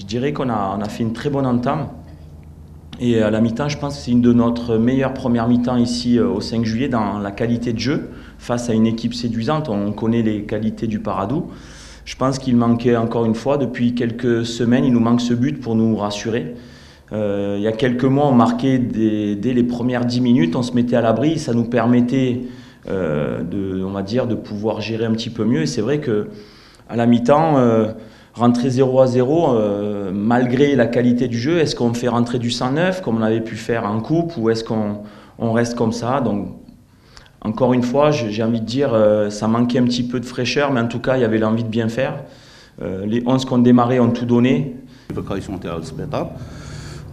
Je dirais qu'on a, on a fait une très bonne entame. Et à la mi-temps, je pense que c'est une de notre meilleures premières mi-temps ici euh, au 5 juillet dans la qualité de jeu face à une équipe séduisante. On connaît les qualités du Paradou. Je pense qu'il manquait encore une fois, depuis quelques semaines, il nous manque ce but pour nous rassurer. Euh, il y a quelques mois, on marquait dès les premières 10 minutes, on se mettait à l'abri, ça nous permettait euh, de, on va dire, de pouvoir gérer un petit peu mieux. Et c'est vrai que à la mi-temps, rentrer 0 à 0, euh, malgré la qualité du jeu, est-ce qu'on fait rentrer du 109 comme on avait pu faire en coupe ou est-ce qu'on reste comme ça? Donc, encore une fois, j'ai envie de dire, euh, ça manquait un petit peu de fraîcheur, mais en tout cas, il y avait l'envie de bien faire. Euh, les 11 qu'on démarrait ont tout donné. Hein.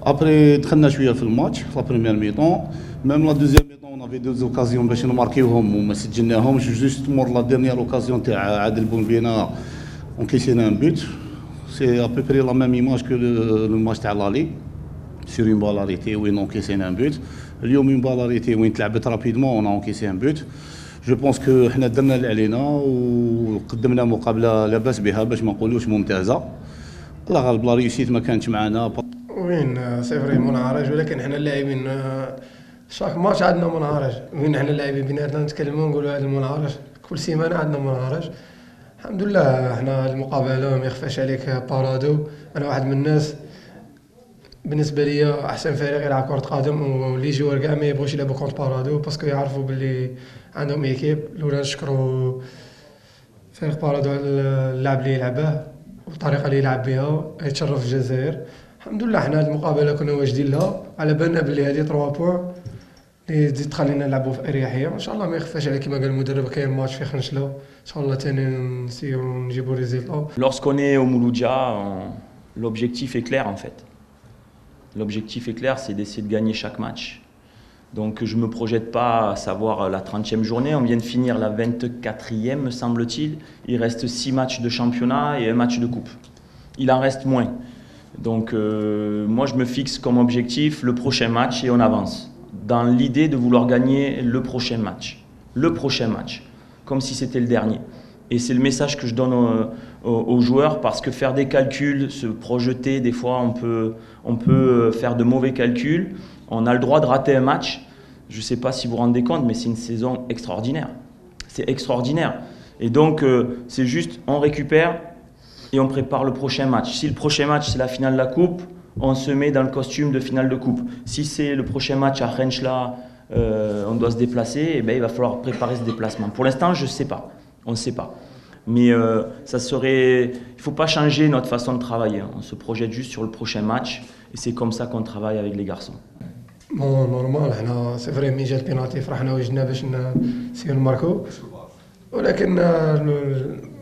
Après, très naturel fait le match, la première mi-temps. Même la deuxième mi-temps, on avait deux occasions pour marquer. Juste la dernière occasion, Adel Boulbina. Donc c'est un but. C'est à peu près la même image que le, le match de la Ligue. Sur une balle arrêtée, où ils ont encaissé un but. اليوم une balle arrêtée, où ils ont rapidement, on a encaissé un but. جو بونس كو حنا درنا اللي علينا وقدمنا مقابله لاباس بها باش ما نقولوش ممتازه الله غالب لا ريوسيت ما كانتش معنا وين سي فري منعرج ولكن حنا اللاعبين شاك ماتش عندنا منعرج وين حنا اللاعبين بيناتنا نتكلموا نقولوا هذا المنعرج كل سيمانة عندنا منعرج الحمد لله حنا المقابلة ما يخفاش عليك بارادو. أنا واحد من الناس بالنسبة لي أحسن فريق يلعب كرة قدم ولي جوار كاع ما يبغوش يلعبوا كونت بارادو باسكو يعرفوا باللي عندهم إيكيب. الأولى نشكروا فريق بارادو على اللعب اللي يلعبه والطريقة اللي يلعب بها يتشرف الجزائر. الحمد لله حنا المقابلة كنا واجدين لها على بالنا بلي هذه 3 بوان اللي تزيد تخلينا نلعبوا في اريحيه ان شاء الله ما يخفاش على كما قال المدرب كاين ماتش في خنشله ان شاء الله ثاني نسيو نجيبوا ريزيلتا Lorsqu'on est au Mouloudia, l'objectif est clair en fait. L'objectif est clair, c'est d'essayer de gagner chaque match. Donc je ne me projette pas à savoir la 30e journée. On vient de finir la 24e, me semble-t-il. Il reste 6 matchs de championnat et un match de coupe. Il en reste moins. Donc euh, moi je me fixe comme objectif le prochain match et on avance. Dans l'idée de vouloir gagner le prochain match. Le prochain match. Comme si c'était le dernier. Et c'est le message que je donne aux, joueurs parce que faire des calculs, se projeter, des fois on peut, on peut faire de mauvais calculs. On a le droit de rater un match. Je ne sais pas si vous vous rendez compte, mais c'est une saison extraordinaire. C'est extraordinaire. Et donc euh, c'est juste, on récupère, et on prépare le prochain match. Si le prochain match c'est la finale de la coupe, on se met dans le costume de finale de coupe. Si c'est le prochain match à Renchla, euh, on doit se déplacer, et bien il va falloir préparer ce déplacement. Pour l'instant, je ne sais pas. On ne sait pas. Mais euh, ça serait. Il ne faut pas changer notre façon de travailler. On se projette juste sur le prochain match. Et c'est comme ça qu'on travaille avec les garçons. Bon, normal, hein, c'est vrai, marquer. ولكن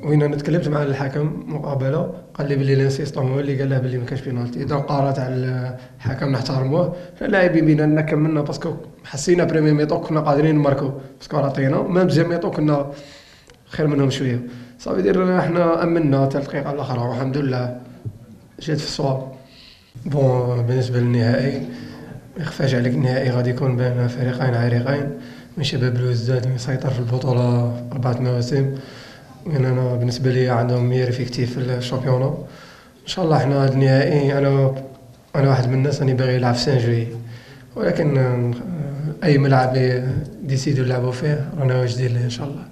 وين أنا تكلمت مع الحكم مقابلة قال لي بلي لانسيستون هو اللي قال له بلي ما كانش بينالتي. إذا قرارات على الحكم نحترموه اللاعبين بيننا كملنا باسكو حسينا بريمي ميطو كنا قادرين نماركو. باسكو عطينا ميم دوزيام ميطو كنا خير منهم شوية. صافي دير إحنا امنا حتى الدقيقة الأخرى والحمد لله. جات في الصواب. بون بالنسبة للنهائي ما يخفاش عليك النهائي غادي يكون بين فريقين عريقين. من شباب بلوزداد يسيطر في البطولة أربعة مواسم. يعني أنا بالنسبة لي عندهم مير افيكتيف في الشامبيونا إن شاء الله إحنا هذا النهائي أنا أنا واحد من الناس راني باغي يلعب في سان جوي. ولكن أي ملعب ديسيدو يلعبوا فيه رانا واجدين إن شاء الله.